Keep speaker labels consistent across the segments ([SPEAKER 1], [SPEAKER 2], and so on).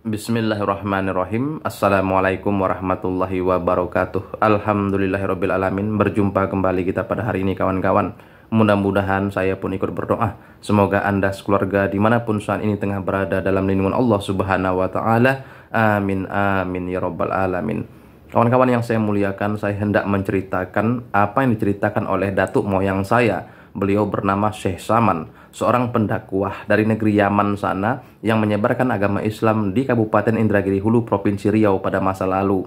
[SPEAKER 1] Bismillahirrahmanirrahim. Assalamualaikum warahmatullahi wabarakatuh. Alhamdulillahirrabbilalamin Berjumpa kembali kita pada hari ini kawan-kawan. Mudah-mudahan saya pun ikut berdoa. Semoga anda sekeluarga di mana pun saat ini tengah berada dalam lindungan Allah subhanahu wa ta'ala. Amin amin ya rabbal alamin. Kawan-kawan yang saya muliakan Saya hendak menceritakan apa yang diceritakan oleh datuk moyang saya. Beliau bernama Syekh Saman seorang pendakwah dari negeri Yaman sana yang menyebarkan agama Islam di Kabupaten Indragiri Hulu, Provinsi Riau pada masa lalu.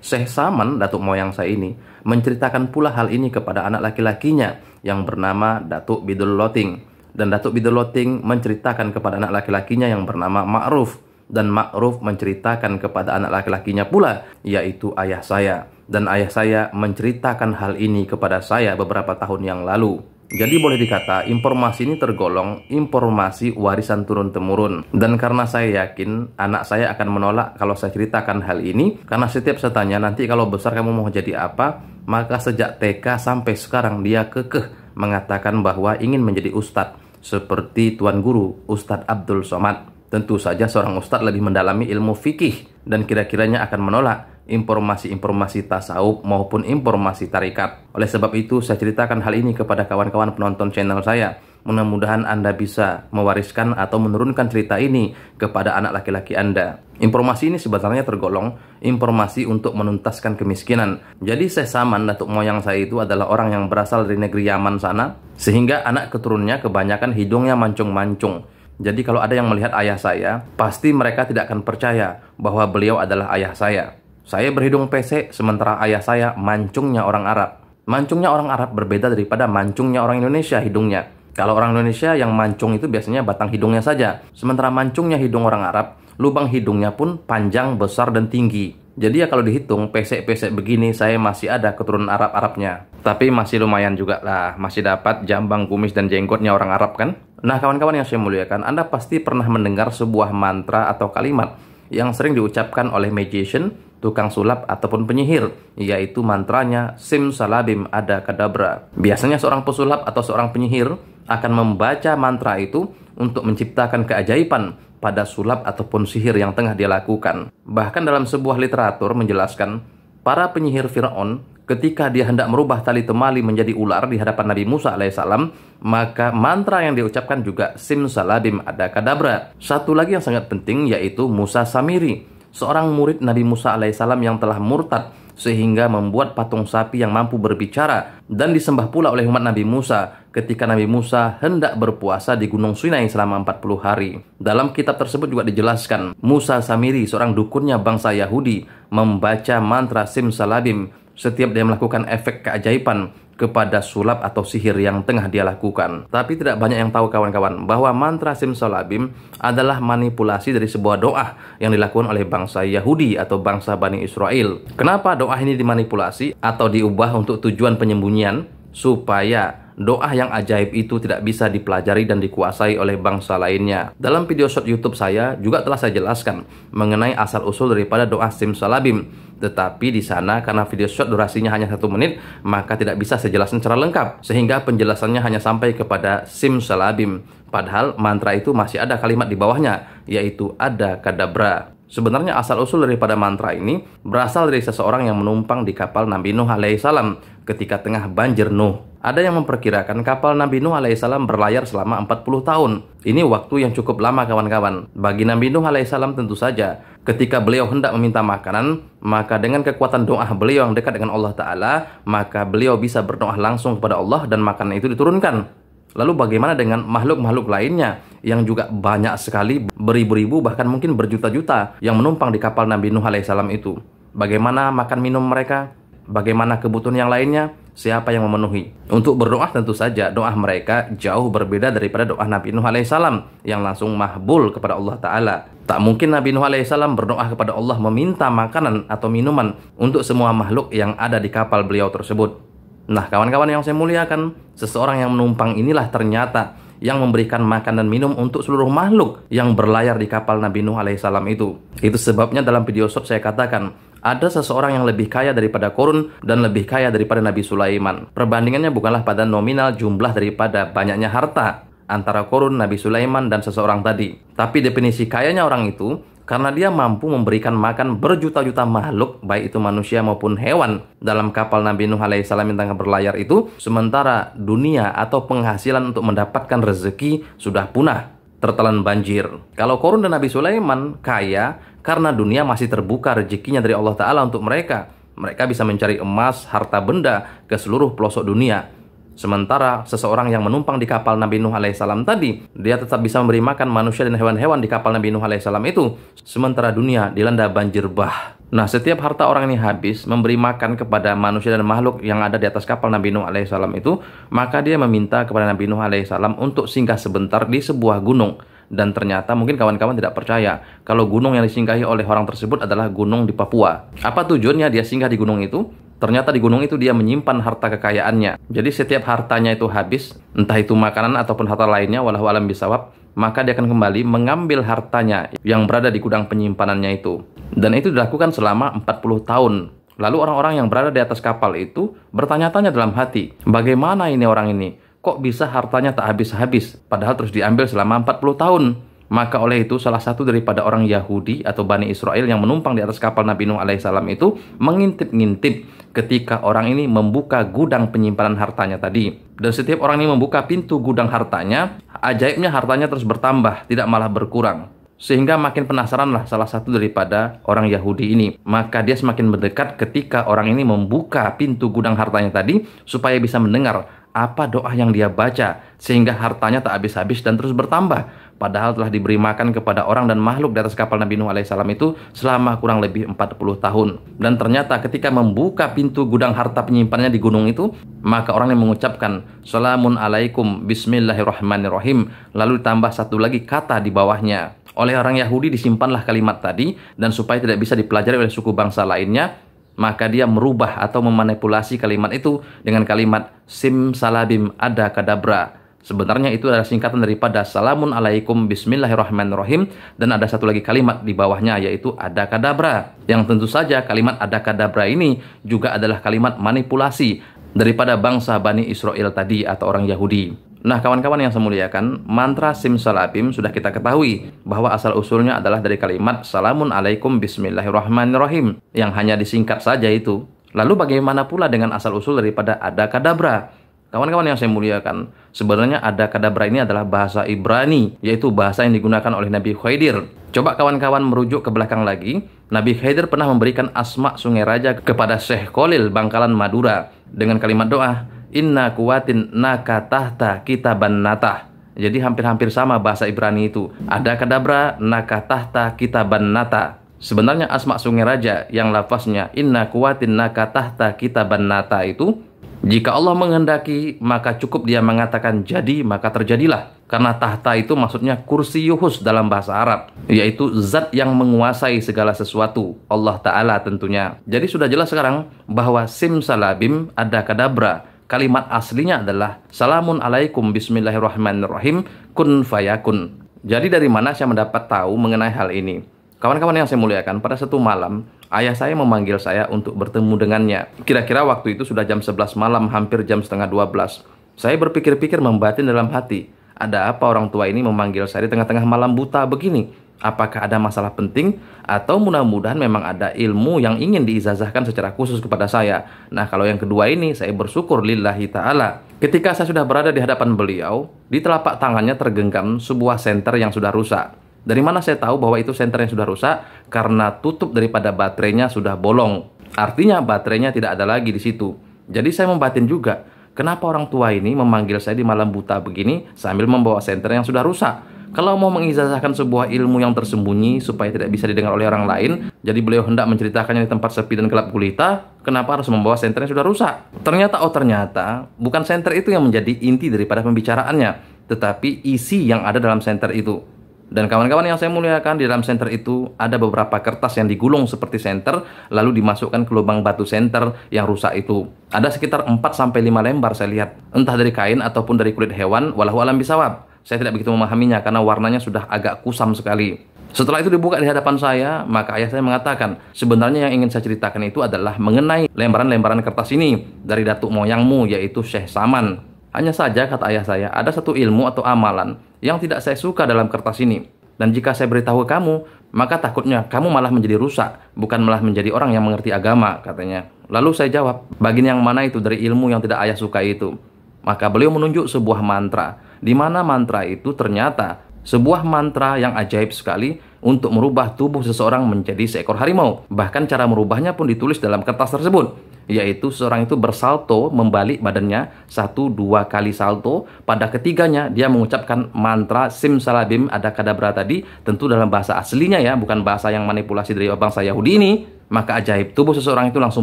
[SPEAKER 1] Syekh Saman, datuk moyang saya ini, menceritakan pula hal ini kepada anak laki-lakinya yang bernama Datuk Bidul Loting. Dan Datuk Bidul Loting menceritakan kepada anak laki-lakinya yang bernama Ma'ruf. Dan Ma'ruf menceritakan kepada anak laki-lakinya pula, yaitu ayah saya. Dan ayah saya menceritakan hal ini kepada saya beberapa tahun yang lalu. Jadi boleh dikata informasi ini tergolong informasi warisan turun-temurun. Dan karena saya yakin anak saya akan menolak kalau saya ceritakan hal ini, karena setiap saya tanya nanti kalau besar kamu mau jadi apa, maka sejak TK sampai sekarang dia kekeh mengatakan bahwa ingin menjadi ustadz seperti Tuan Guru Ustadz Abdul Somad. Tentu saja seorang ustadz lebih mendalami ilmu fikih dan kira-kiranya akan menolak informasi-informasi tasawuf maupun informasi tarikat. Oleh sebab itu, saya ceritakan hal ini kepada kawan-kawan penonton channel saya. Mudah-mudahan Anda bisa mewariskan atau menurunkan cerita ini kepada anak laki-laki Anda. Informasi ini sebenarnya tergolong informasi untuk menuntaskan kemiskinan. Jadi saya saman datuk moyang saya itu adalah orang yang berasal dari negeri Yaman sana, sehingga anak keturunnya kebanyakan hidungnya mancung-mancung. Jadi kalau ada yang melihat ayah saya, pasti mereka tidak akan percaya bahwa beliau adalah ayah saya. Saya berhidung PC, sementara ayah saya mancungnya orang Arab. Mancungnya orang Arab berbeda daripada mancungnya orang Indonesia hidungnya. Kalau orang Indonesia yang mancung itu biasanya batang hidungnya saja. Sementara mancungnya hidung orang Arab, lubang hidungnya pun panjang, besar, dan tinggi. Jadi ya kalau dihitung, pesek-pesek begini saya masih ada keturunan Arab-Arabnya. Tapi masih lumayan juga lah, masih dapat jambang, kumis, dan jenggotnya orang Arab kan? Nah kawan-kawan yang saya muliakan, Anda pasti pernah mendengar sebuah mantra atau kalimat yang sering diucapkan oleh magician tukang sulap ataupun penyihir, yaitu mantranya Sim Salabim Ada Kadabra. Biasanya seorang pesulap atau seorang penyihir akan membaca mantra itu untuk menciptakan keajaiban pada sulap ataupun sihir yang tengah dia lakukan. Bahkan dalam sebuah literatur menjelaskan, para penyihir Fir'aun ketika dia hendak merubah tali temali menjadi ular di hadapan Nabi Musa alaihissalam, maka mantra yang diucapkan juga Sim Salabim Ada Kadabra. Satu lagi yang sangat penting yaitu Musa Samiri seorang murid Nabi Musa alaihissalam yang telah murtad sehingga membuat patung sapi yang mampu berbicara dan disembah pula oleh umat Nabi Musa ketika Nabi Musa hendak berpuasa di Gunung Sinai selama 40 hari. Dalam kitab tersebut juga dijelaskan, Musa Samiri, seorang dukunnya bangsa Yahudi, membaca mantra Sim Salabim setiap dia melakukan efek keajaiban kepada sulap atau sihir yang tengah dia lakukan. Tapi tidak banyak yang tahu kawan-kawan bahwa mantra simsalabim adalah manipulasi dari sebuah doa yang dilakukan oleh bangsa Yahudi atau bangsa Bani Israel. Kenapa doa ini dimanipulasi atau diubah untuk tujuan penyembunyian? Supaya doa yang ajaib itu tidak bisa dipelajari dan dikuasai oleh bangsa lainnya. Dalam video short YouTube saya juga telah saya jelaskan mengenai asal-usul daripada doa simsalabim. Tetapi di sana karena video short durasinya hanya satu menit, maka tidak bisa saya secara lengkap. Sehingga penjelasannya hanya sampai kepada simsalabim. Padahal mantra itu masih ada kalimat di bawahnya, yaitu ada kadabra. Sebenarnya asal-usul daripada mantra ini berasal dari seseorang yang menumpang di kapal Nabi Nuh alaihissalam ketika tengah banjir Nuh. Ada yang memperkirakan kapal Nabi Nuh alaihissalam berlayar selama 40 tahun. Ini waktu yang cukup lama kawan-kawan. Bagi Nabi Nuh alaihissalam tentu saja, ketika beliau hendak meminta makanan, maka dengan kekuatan doa beliau yang dekat dengan Allah Ta'ala, maka beliau bisa berdoa langsung kepada Allah dan makanan itu diturunkan. Lalu bagaimana dengan makhluk-makhluk lainnya yang juga banyak sekali beribu-ribu bahkan mungkin berjuta-juta yang menumpang di kapal Nabi Nuh alaihissalam itu? Bagaimana makan minum mereka? Bagaimana kebutuhan yang lainnya? Siapa yang memenuhi? Untuk berdoa tentu saja doa mereka jauh berbeda daripada doa Nabi Nuh alaihissalam yang langsung mahbul kepada Allah Ta'ala. Tak mungkin Nabi Nuh alaihissalam berdoa kepada Allah meminta makanan atau minuman untuk semua makhluk yang ada di kapal beliau tersebut. Nah, kawan-kawan yang saya muliakan, seseorang yang menumpang inilah ternyata yang memberikan makan dan minum untuk seluruh makhluk yang berlayar di kapal Nabi Nuh alaihissalam itu. Itu sebabnya dalam video shot saya katakan, ada seseorang yang lebih kaya daripada Korun dan lebih kaya daripada Nabi Sulaiman. Perbandingannya bukanlah pada nominal jumlah daripada banyaknya harta antara Korun, Nabi Sulaiman, dan seseorang tadi. Tapi definisi kayanya orang itu karena dia mampu memberikan makan berjuta-juta makhluk baik itu manusia maupun hewan dalam kapal Nabi Nuh alaihissalam yang tengah berlayar itu sementara dunia atau penghasilan untuk mendapatkan rezeki sudah punah tertelan banjir. Kalau Korun dan Nabi Sulaiman kaya karena dunia masih terbuka rezekinya dari Allah Ta'ala untuk mereka. Mereka bisa mencari emas, harta benda ke seluruh pelosok dunia. Sementara seseorang yang menumpang di kapal Nabi Nuh alaihissalam tadi, dia tetap bisa memberi makan manusia dan hewan-hewan di kapal Nabi Nuh alaihissalam itu. Sementara dunia dilanda banjir bah. Nah, setiap harta orang ini habis memberi makan kepada manusia dan makhluk yang ada di atas kapal Nabi Nuh alaihissalam itu, maka dia meminta kepada Nabi Nuh alaihissalam untuk singgah sebentar di sebuah gunung. Dan ternyata mungkin kawan-kawan tidak percaya kalau gunung yang disinggahi oleh orang tersebut adalah gunung di Papua. Apa tujuannya dia singgah di gunung itu? Ternyata di gunung itu dia menyimpan harta kekayaannya. Jadi setiap hartanya itu habis, entah itu makanan ataupun harta lainnya, walau alam bisawab, maka dia akan kembali mengambil hartanya yang berada di gudang penyimpanannya itu. Dan itu dilakukan selama 40 tahun. Lalu orang-orang yang berada di atas kapal itu bertanya-tanya dalam hati, bagaimana ini orang ini? Kok bisa hartanya tak habis-habis, padahal terus diambil selama 40 tahun? Maka oleh itu salah satu daripada orang Yahudi atau Bani Israel yang menumpang di atas kapal Nabi Nuh alaihissalam itu mengintip-ngintip ketika orang ini membuka gudang penyimpanan hartanya tadi. Dan setiap orang ini membuka pintu gudang hartanya, ajaibnya hartanya terus bertambah, tidak malah berkurang. Sehingga makin penasaranlah salah satu daripada orang Yahudi ini. Maka dia semakin mendekat ketika orang ini membuka pintu gudang hartanya tadi supaya bisa mendengar apa doa yang dia baca sehingga hartanya tak habis-habis dan terus bertambah padahal telah diberi makan kepada orang dan makhluk di atas kapal Nabi Nuh alaihissalam itu selama kurang lebih 40 tahun. Dan ternyata ketika membuka pintu gudang harta penyimpanannya di gunung itu, maka orang yang mengucapkan Salamun alaikum bismillahirrahmanirrahim lalu ditambah satu lagi kata di bawahnya. Oleh orang Yahudi disimpanlah kalimat tadi dan supaya tidak bisa dipelajari oleh suku bangsa lainnya, maka dia merubah atau memanipulasi kalimat itu dengan kalimat sim salabim ada kadabra Sebenarnya itu adalah singkatan daripada Salamun alaikum bismillahirrahmanirrahim dan ada satu lagi kalimat di bawahnya yaitu ada kadabra. Yang tentu saja kalimat ada kadabra ini juga adalah kalimat manipulasi daripada bangsa Bani Israel tadi atau orang Yahudi. Nah kawan-kawan yang saya muliakan, mantra simsalabim sudah kita ketahui bahwa asal usulnya adalah dari kalimat Salamun alaikum bismillahirrahmanirrahim yang hanya disingkat saja itu. Lalu bagaimana pula dengan asal usul daripada ada kadabra? Kawan-kawan yang saya muliakan, sebenarnya ada kadabra ini adalah bahasa Ibrani, yaitu bahasa yang digunakan oleh Nabi Khidir. Coba kawan-kawan merujuk ke belakang lagi, Nabi Khidir pernah memberikan asma sungai raja kepada Syekh Kolil Bangkalan Madura dengan kalimat doa, Inna kuwatin naka tahta kitaban natah. Jadi hampir-hampir sama bahasa Ibrani itu. Ada kadabra naka tahta kitaban nata. Sebenarnya asma sungai raja yang lafaznya Inna kuwatin naka tahta kitaban nata itu jika Allah menghendaki, maka cukup dia mengatakan jadi, maka terjadilah. Karena tahta itu maksudnya kursi yuhus dalam bahasa Arab, yaitu zat yang menguasai segala sesuatu, Allah Ta'ala tentunya. Jadi sudah jelas sekarang bahwa sim salabim ada kadabra. Kalimat aslinya adalah Salamun alaikum bismillahirrahmanirrahim kun fayakun. Jadi dari mana saya mendapat tahu mengenai hal ini? Kawan-kawan yang saya muliakan, pada satu malam, ayah saya memanggil saya untuk bertemu dengannya. Kira-kira waktu itu sudah jam 11 malam, hampir jam setengah 12. Saya berpikir-pikir membatin dalam hati, ada apa orang tua ini memanggil saya di tengah-tengah malam buta begini? Apakah ada masalah penting? Atau mudah-mudahan memang ada ilmu yang ingin diizazahkan secara khusus kepada saya. Nah kalau yang kedua ini, saya bersyukur lillahi ta'ala. Ketika saya sudah berada di hadapan beliau, di telapak tangannya tergenggam sebuah senter yang sudah rusak. Dari mana saya tahu bahwa itu senter yang sudah rusak? Karena tutup daripada baterainya sudah bolong. Artinya baterainya tidak ada lagi di situ. Jadi saya membatin juga, kenapa orang tua ini memanggil saya di malam buta begini sambil membawa senter yang sudah rusak? Kalau mau mengizahkan sebuah ilmu yang tersembunyi supaya tidak bisa didengar oleh orang lain, jadi beliau hendak menceritakannya di tempat sepi dan gelap gulita, kenapa harus membawa senter yang sudah rusak? Ternyata, oh ternyata, bukan senter itu yang menjadi inti daripada pembicaraannya, tetapi isi yang ada dalam senter itu. Dan kawan-kawan yang saya muliakan, di dalam senter itu ada beberapa kertas yang digulung seperti senter, lalu dimasukkan ke lubang batu senter yang rusak itu. Ada sekitar 4-5 lembar saya lihat, entah dari kain ataupun dari kulit hewan, walau alam bisawab. Saya tidak begitu memahaminya karena warnanya sudah agak kusam sekali. Setelah itu dibuka di hadapan saya, maka ayah saya mengatakan, sebenarnya yang ingin saya ceritakan itu adalah mengenai lembaran-lembaran kertas ini dari datuk moyangmu, yaitu Syekh Saman. Hanya saja, kata ayah saya, ada satu ilmu atau amalan yang tidak saya suka dalam kertas ini. Dan jika saya beritahu kamu, maka takutnya kamu malah menjadi rusak, bukan malah menjadi orang yang mengerti agama, katanya. Lalu saya jawab, bagian yang mana itu dari ilmu yang tidak ayah suka itu? Maka beliau menunjuk sebuah mantra, di mana mantra itu ternyata sebuah mantra yang ajaib sekali untuk merubah tubuh seseorang menjadi seekor harimau. Bahkan cara merubahnya pun ditulis dalam kertas tersebut yaitu seorang itu bersalto membalik badannya satu dua kali salto. Pada ketiganya dia mengucapkan mantra sim salabim ada kadabra tadi tentu dalam bahasa aslinya ya bukan bahasa yang manipulasi dari bangsa Yahudi ini. Maka ajaib tubuh seseorang itu langsung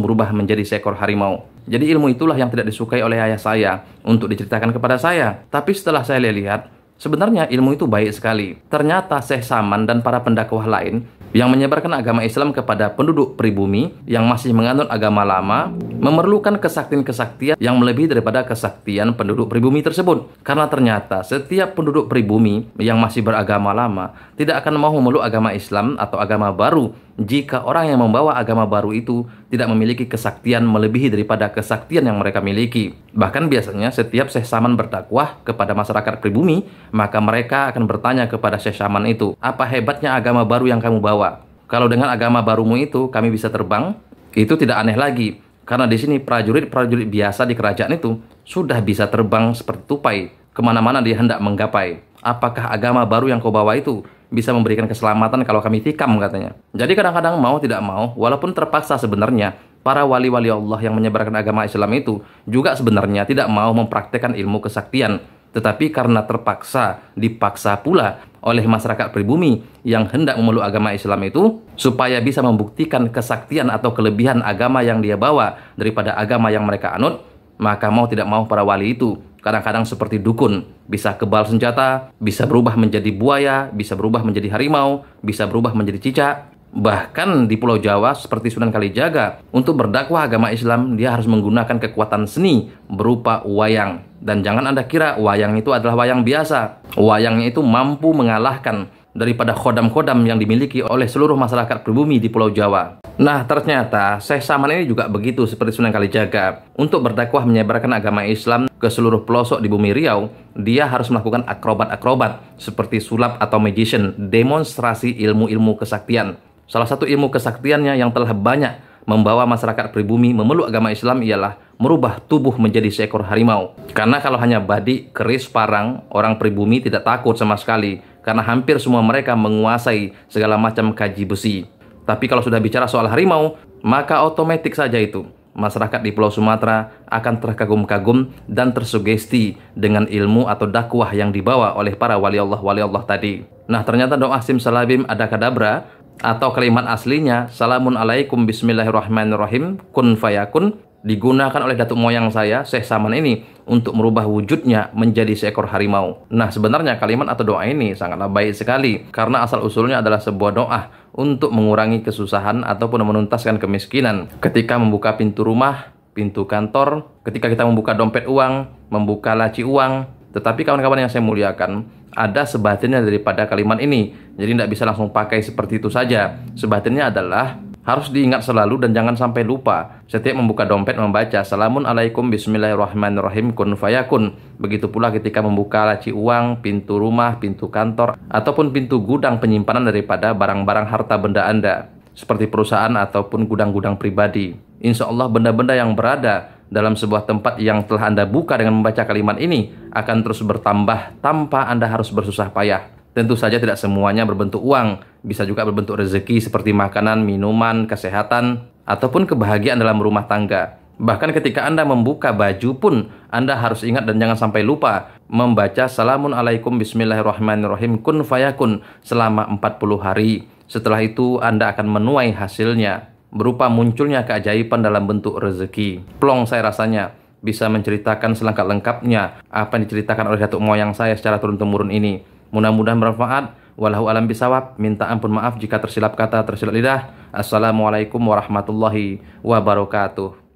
[SPEAKER 1] berubah menjadi seekor harimau. Jadi ilmu itulah yang tidak disukai oleh ayah saya untuk diceritakan kepada saya. Tapi setelah saya lihat Sebenarnya ilmu itu baik sekali. Ternyata Syekh Saman dan para pendakwah lain yang menyebarkan agama Islam kepada penduduk pribumi yang masih menganut agama lama memerlukan kesaktian-kesaktian yang melebihi daripada kesaktian penduduk pribumi tersebut. Karena ternyata setiap penduduk pribumi yang masih beragama lama tidak akan mau memeluk agama Islam atau agama baru jika orang yang membawa agama baru itu tidak memiliki kesaktian melebihi daripada kesaktian yang mereka miliki. Bahkan biasanya setiap Syekh Saman berdakwah kepada masyarakat pribumi, maka mereka akan bertanya kepada Syekh Saman itu, apa hebatnya agama baru yang kamu bawa? Kalau dengan agama barumu itu kami bisa terbang, itu tidak aneh lagi. Karena di sini prajurit-prajurit biasa di kerajaan itu sudah bisa terbang seperti tupai ke mana-mana dia hendak menggapai. Apakah agama baru yang kau bawa itu bisa memberikan keselamatan kalau kami tikam katanya. Jadi kadang-kadang mau tidak mau, walaupun terpaksa sebenarnya, para wali-wali Allah yang menyebarkan agama Islam itu juga sebenarnya tidak mau mempraktekkan ilmu kesaktian. Tetapi karena terpaksa, dipaksa pula oleh masyarakat pribumi yang hendak memeluk agama Islam itu supaya bisa membuktikan kesaktian atau kelebihan agama yang dia bawa daripada agama yang mereka anut, maka mau tidak mau para wali itu kadang-kadang seperti dukun, bisa kebal senjata, bisa berubah menjadi buaya, bisa berubah menjadi harimau, bisa berubah menjadi cicak. Bahkan di Pulau Jawa seperti Sunan Kalijaga, untuk berdakwah agama Islam dia harus menggunakan kekuatan seni berupa wayang. Dan jangan Anda kira wayang itu adalah wayang biasa. Wayangnya itu mampu mengalahkan daripada khodam-khodam yang dimiliki oleh seluruh masyarakat pribumi di Pulau Jawa. Nah, ternyata Syekh Saman ini juga begitu seperti Sunan Kalijaga. Untuk berdakwah menyebarkan agama Islam ke seluruh pelosok di bumi Riau, dia harus melakukan akrobat-akrobat seperti sulap atau magician, demonstrasi ilmu-ilmu kesaktian. Salah satu ilmu kesaktiannya yang telah banyak membawa masyarakat pribumi memeluk agama Islam ialah merubah tubuh menjadi seekor harimau. Karena kalau hanya badik, keris, parang, orang pribumi tidak takut sama sekali karena hampir semua mereka menguasai segala macam kaji besi. Tapi kalau sudah bicara soal harimau, maka otomatis saja itu masyarakat di Pulau Sumatera akan terkagum-kagum dan tersugesti dengan ilmu atau dakwah yang dibawa oleh para wali Allah wali Allah tadi. Nah, ternyata doa sim salabim ada kadabra atau kalimat aslinya salamun alaikum bismillahirrahmanirrahim kun fayakun digunakan oleh datuk moyang saya, Syekh Saman ini, untuk merubah wujudnya menjadi seekor harimau. Nah, sebenarnya kalimat atau doa ini sangatlah baik sekali, karena asal-usulnya adalah sebuah doa untuk mengurangi kesusahan ataupun menuntaskan kemiskinan. Ketika membuka pintu rumah, pintu kantor, ketika kita membuka dompet uang, membuka laci uang, tetapi kawan-kawan yang saya muliakan, ada sebatinnya daripada kalimat ini. Jadi tidak bisa langsung pakai seperti itu saja. Sebatinnya adalah harus diingat selalu dan jangan sampai lupa. Setiap membuka dompet membaca Assalamualaikum Bismillahirrahmanirrahim kun fayakun. Begitu pula ketika membuka laci uang, pintu rumah, pintu kantor, ataupun pintu gudang penyimpanan daripada barang-barang harta benda Anda. Seperti perusahaan ataupun gudang-gudang pribadi. Insya Allah benda-benda yang berada dalam sebuah tempat yang telah Anda buka dengan membaca kalimat ini akan terus bertambah tanpa Anda harus bersusah payah. Tentu saja tidak semuanya berbentuk uang, bisa juga berbentuk rezeki seperti makanan, minuman, kesehatan, ataupun kebahagiaan dalam rumah tangga. Bahkan ketika Anda membuka baju pun, Anda harus ingat dan jangan sampai lupa membaca Salamun alaikum bismillahirrahmanirrahim kun fayakun selama 40 hari. Setelah itu Anda akan menuai hasilnya berupa munculnya keajaiban dalam bentuk rezeki. Plong saya rasanya bisa menceritakan selengkap-lengkapnya apa yang diceritakan oleh datuk moyang saya secara turun-temurun ini. Mudah-mudahan bermanfaat. Walau alam bisawab. Minta ampun maaf jika tersilap kata, tersilap lidah. Assalamualaikum warahmatullahi wabarakatuh.